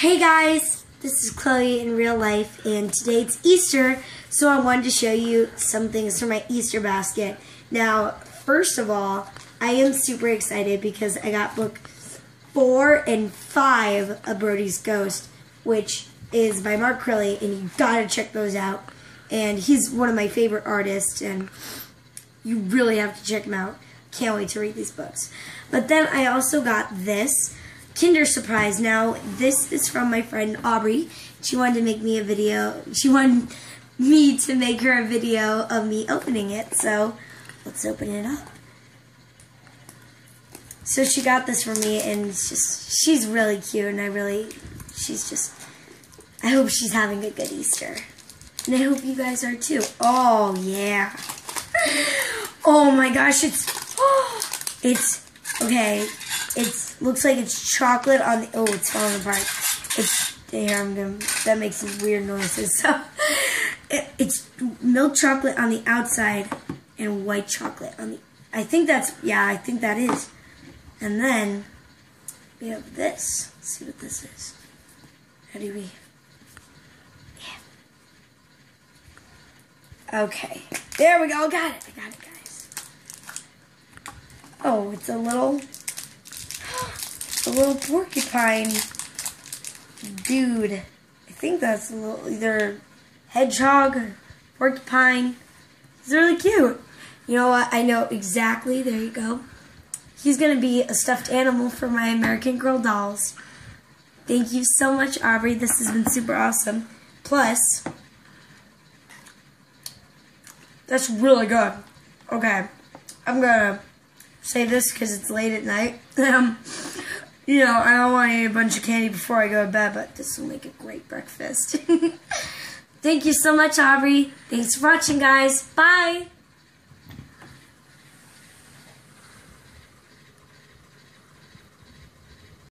Hey guys, this is Chloe in real life, and today it's Easter, so I wanted to show you some things from my Easter basket. Now, first of all, I am super excited because I got book four and five of Brody's Ghost, which is by Mark Crilley, and you gotta check those out. And he's one of my favorite artists, and you really have to check him out. Can't wait to read these books. But then I also got this. Kinder Surprise. Now, this is from my friend Aubrey. She wanted to make me a video. She wanted me to make her a video of me opening it. So, let's open it up. So she got this for me, and it's just she's really cute, and I really, she's just, I hope she's having a good Easter. And I hope you guys are too. Oh, yeah. Oh my gosh, it's, oh, it's, okay, it looks like it's chocolate on the, oh, it's falling apart. It's, here, I'm gonna, that makes weird noises. So, it, it's milk chocolate on the outside and white chocolate on the, I think that's, yeah, I think that is. And then, we have this. Let's see what this is. How do we, yeah. Okay, there we go, got it, I got it, guys. Oh, it's a little a little porcupine dude. I think that's a little either hedgehog or porcupine. He's really cute. You know what? I know exactly. There you go. He's going to be a stuffed animal for my American Girl dolls. Thank you so much, Aubrey. This has been super awesome. Plus, that's really good. Okay, I'm going to say this because it's late at night. Um, You know, I don't want to eat a bunch of candy before I go to bed, but this will make a great breakfast. Thank you so much, Aubrey. Thanks for watching, guys. Bye.